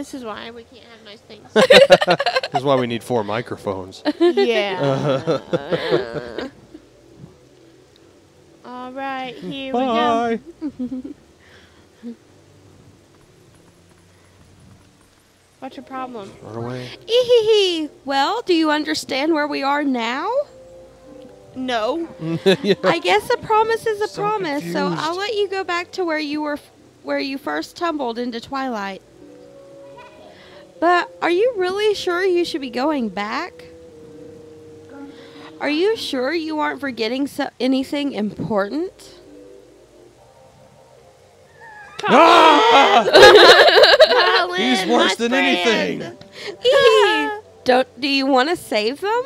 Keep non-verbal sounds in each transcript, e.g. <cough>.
This is why we can't have nice things. <laughs> this is why we need four microphones. <laughs> yeah. <laughs> All right, here we go. Bye. What's your problem? Run away. Ehehe. Well, do you understand where we are now? No. yeah. I guess a promise is a So promise, so. I'll let you go back to where you were, where you first tumbled into Twilight. But are you really sure you should be going back? Are you sure you aren't forgetting so- anything important? Colin, <laughs> He's worse than friend. anything. Eehee. <laughs> Don't do you want to save them?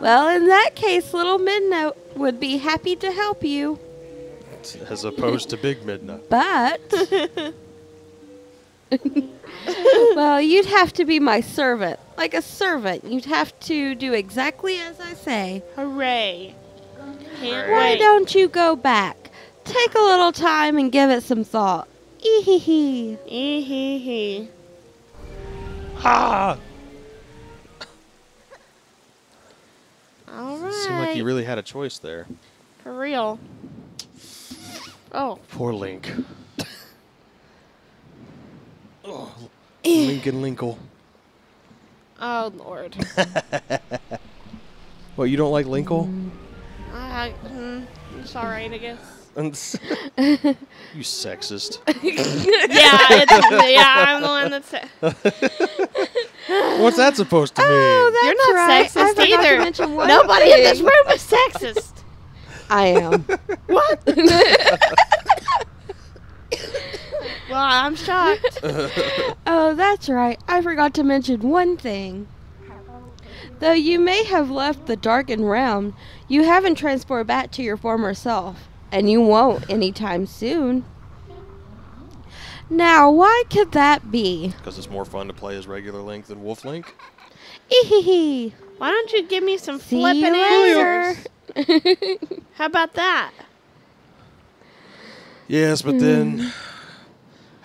Well, in that case, little Midna would be happy to help you. As opposed to Big Midnight. But <laughs> <laughs> well, you'd have to be my servant. Like a servant, you'd have to do exactly as I say. Hooray. Can't Why don't you go back? Take a little time and give it some thought. Eehee. Eehee. Ah! All right. Seemed like you really had a choice there. For real. Oh. Poor Link. oh, Lincoln Linkle. Oh, Lord. <laughs> What, you don't like Linkle? I, mm, it's all right, I guess. <laughs> you sexist. <laughs> yeah, it's, yeah, I'm the one that's. What's that supposed to mean? Oh, that's You're not right. I sexist to either. mention one Nobody in this room is sexist. I am. What? Well, I'm shocked. <laughs> Oh, that's right. I forgot to mention one thing. Though you may have left the darkened realm, you haven't transported back to your former self, and you won't anytime soon. Now, why could that be? Because it's more fun to play as regular Link than Wolf Link. Eehee. Why don't you give me some See flipping answers? How about that? Yes, but then <sighs> <laughs>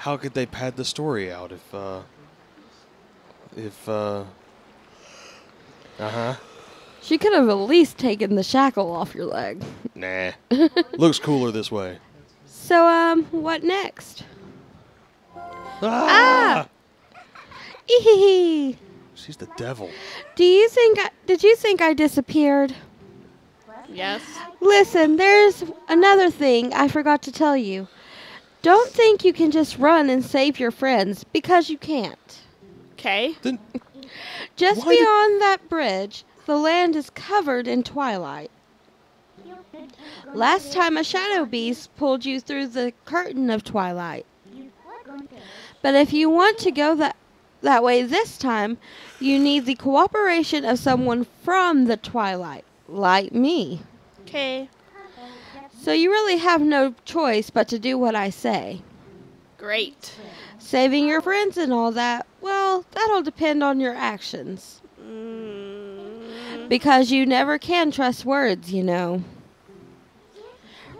how could they pad the story out if uh if uh uh-huh. She could have at least taken the shackle off your leg. Nah. <laughs> Looks cooler this way. So, um, what next? Ah! Eehee. She's the devil. Do you think I, did you think I disappeared? Yes. Listen, there's another thing I forgot to tell you. Don't think you can just run and save your friends because you can't. Okay. Then Just Why did- beyond that bridge, the land is covered in twilight. Last time a shadow beast pulled you through the curtain of twilight. But if you want to go that that way this time, you need the cooperation of someone from the twilight, like me. Okay. So you really have no choice but to do what I say. Great. Saving your friends and all that, well, that'll depend on your actions. Mm, Because you never can trust words, you know.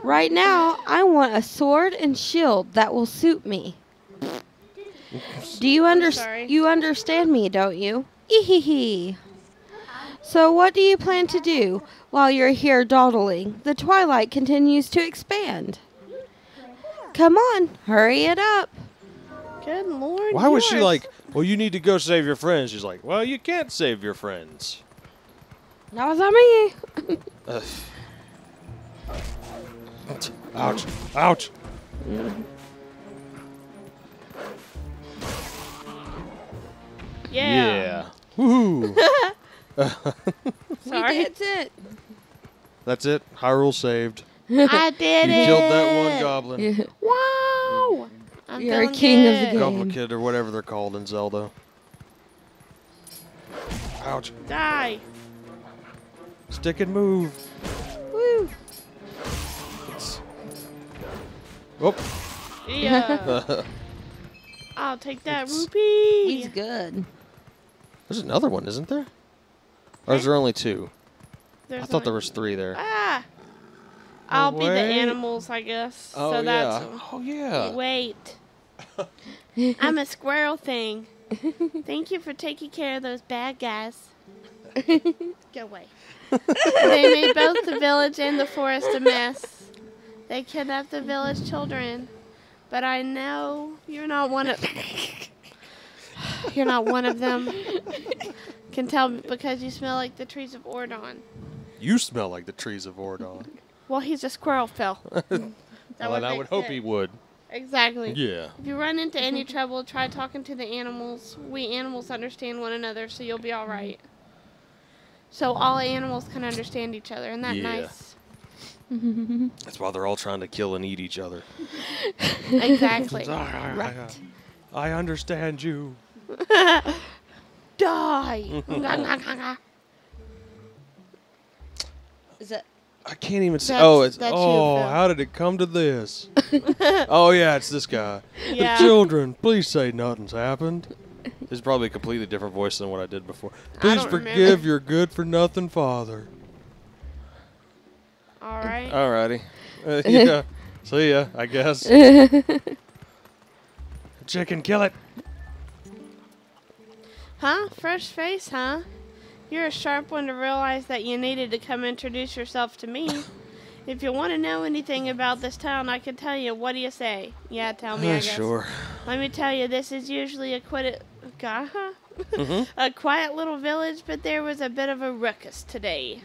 Right now, I want a sword and shield that will suit me. Do you understand? You understand me, don't you? Eehee. So, what do you plan to do while you're here dawdling? The twilight continues to expand. Come on, hurry it up. good lord. why was she like, well, you need to go save your friends? She's like, well, you can't save your friends. That was on me. Ugh. Ouch. Ouch. Yeah. Yeah. Woohoo. Sorry. That's it. That's it. Hyrule saved. I <laughs> did You it. killed that one goblin. Yeah. <laughs> Wow. I'm You're feeling king of the good. game. Goblin Kid or whatever they're called in Zelda. Ouch. Die. Stick and move. Woo. Oh. Yeah. <laughs> I'll take that It's- rupee. He's good. There's another one, isn't there? Or is there only two? There's I thought there was three there. Ah. I'll be the animals, I guess. Oh so yeah. that's. Oh yeah. Wait. <laughs> I'm a squirrel thing. Thank you for taking care of those bad guys. Go away. <laughs> they made both the village and the forest a mess. They kidnapped the village children. But I know you're not one of <sighs> You're not one of them. Can tell because you smell like the trees of Ordon. You smell like the trees of Ordon. <laughs> Well, he's a squirrel, Phil. <laughs> That well, and I would hope sense. he would. Exactly. Yeah. If you run into any trouble, try talking to the animals. We animals understand one another, so you'll be all right. So all animals can understand each other, and that Yeah. nice. <laughs> That's why they're all trying to kill and eat each other. Exactly. Right. I understand you. Die. Is it? I can't even say. Oh, it's that's you, oh. Phil. how did it come to this? <laughs> oh yeah, it's this guy. yeah. The children, please say nothing's happened. This is probably a completely different voice than what I did before. Please don't forgive remember. your good for nothing father. All right. Alrighty. <laughs> Uh, yeah. See ya, I guess. <laughs> Chicken, kill it. Huh? Fresh face, huh? You're a sharp one to realize that you needed to come introduce yourself to me. if you want to know anything about this town, I can tell you. What do you say? Yeah, tell me. I Uh, guess. sure. Let me tell you, this is usually a quiet, uh Mhm. <laughs> a quiet little village, but there was a bit of a ruckus today.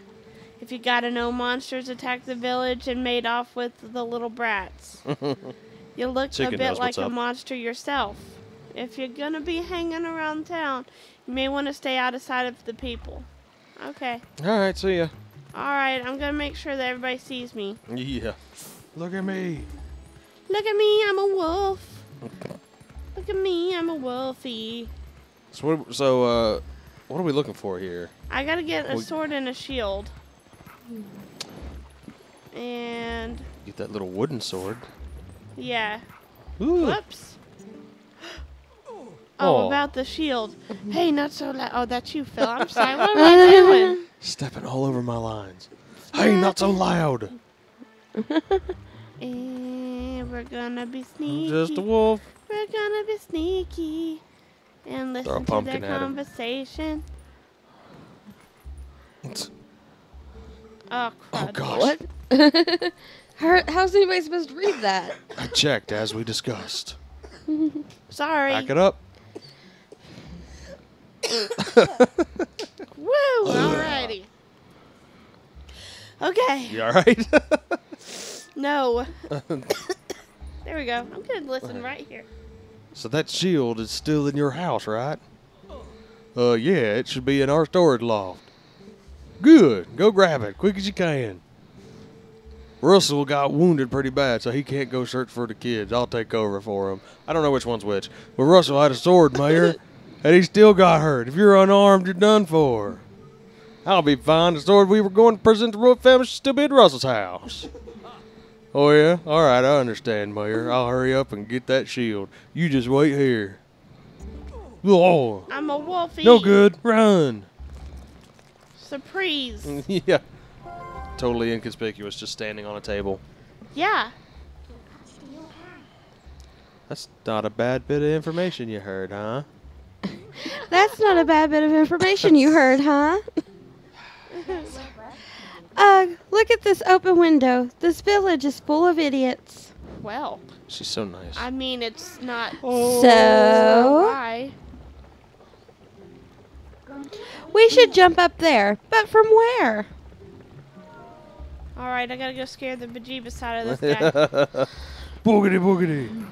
If you gotta know, monsters attacked the village and made off with the little brats. <laughs> You look Chicken a bit like what's a monster yourself. If you're gonna be hanging around town, you may want to stay out of sight of the people. Okay. Alright, see ya. Alright, I'm gonna make sure that everybody sees me. Yeah. Look at me. Look at me, I'm a wolf. Look at me, I'm a wolfie. So, what, so uh, what are we looking for here? I gotta get a We- sword and a shield. And Get that little wooden sword. yeah. Ooh. Whoops. Oh, Oh. about the shield. Mm-hmm. Hey, not so loud. Oh, that's you, Phil. I'm sorry. What am I <laughs> doing? Stepping all over my lines. Hey, not so loud. <laughs> And we're gonna be I'm sneaky. just a wolf. We're gonna be sneaky and Throw a listen to pumpkin their at conversation. Oh, Oh crud. gosh. What? <laughs> How, how's anybody supposed to read that? I checked as we discussed. Sorry. Back it up. Woo! Alrighty. Okay. You all right? <laughs> No. <laughs> there we go. I'm gonna listen right here. so that shield is still in your house, right? Uh, yeah, it should be in our storage loft. Good. Go grab it, quick as you can. Russell got wounded pretty bad, so he can't go search for the kids. I'll take over for him. I don't know which one's which. But Russell had a sword, Mayor, <laughs> and he still got hurt. If you're unarmed, you're done for. I'll be fine. The sword we were going to present the royal family should still be at Russell's house. Oh, yeah? All right, I understand, Mayor. I'll hurry up and get that shield. You just wait here. Oh, I'm a wolfie. no good. Run. Surprise. <laughs> yeah. Totally inconspicuous, just standing on a table. Yeah. That's not a bad bit of information you heard, huh? That's not a bad bit of information you heard, huh? Ugh, <sighs> uh, look at this open window. This village is full of idiots. Well, She's so nice. I mean, it's not. Oh. So, Why? we should jump up there. But from where? All right, I gotta go scare the bejeebus out of this guy. <laughs> boogity boogity.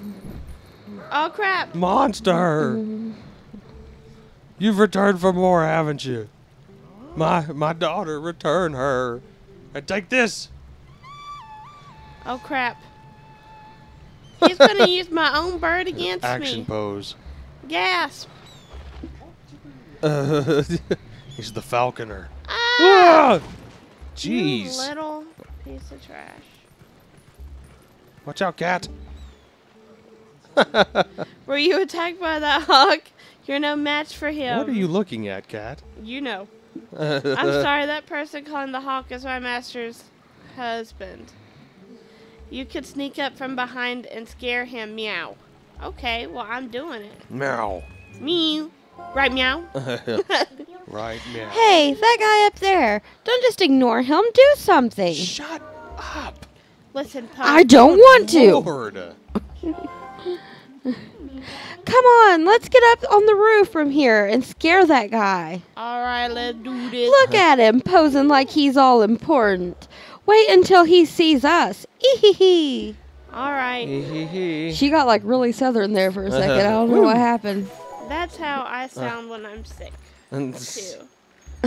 oh crap! Monster. <laughs> You've returned for more, haven't you? My my daughter, return her. And take this. Oh crap! He's gonna <laughs> use my own bird against Action me. Action pose. Gasp! Uh, <laughs> he's the falconer. Ah! Ah! Jeez. little piece of trash. Watch out, cat. <laughs> Were you attacked by that hawk? You're no match for him. What are you looking at, cat? You know. <laughs> I'm sorry, that person calling the hawk is my master's husband. You could sneak up from behind and scare him, meow. Okay, well I'm doing it. Meow. Meow. Right, meow. <laughs> right meow. Hey, that guy up there. Don't just ignore him. Do something. Shut up. Listen, Pup. I don't want to. <laughs> Lord. Come on, let's get up on the roof from here and scare that guy. All right, let's do this. Look at him posing like he's all important. Wait until he sees us. Eehee. All right. Hee hee hee. She got like really southern there for a second. I don't know what happened. That's how I sound when I'm sick too.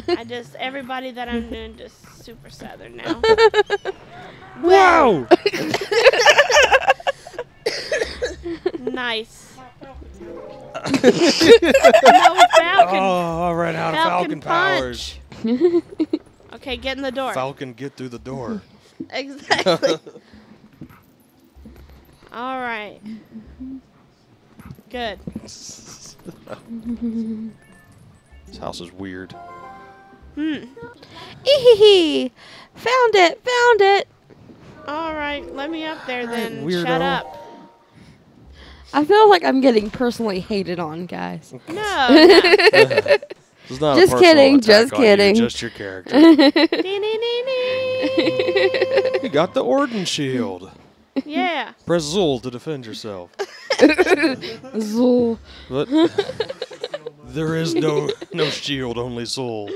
I just everybody that I'm doing just super southern now. <laughs> Whoa! <laughs> nice. <laughs> no Falcon. oh, I ran out of Falcon Falcon, powers. <laughs> Okay, get in the door. Falcon, get through the door. <laughs> Exactly. All right. Good. this house is weird. Hmm. Eehee. Found it. Found it. All right, let me up there then. weirdo. Shut up. I feel like I'm getting personally hated on, guys. No. no. <laughs> <laughs> This is not Just a kidding, just on you, kidding. just your character. <laughs> You got the Ordon shield. yeah. Press Zul to defend yourself. Zool. But there is no no shield, only Zul.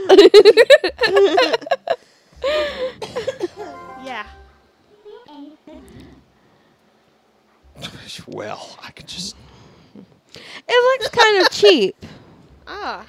Well, I could just It looks kind of cheap. Ah.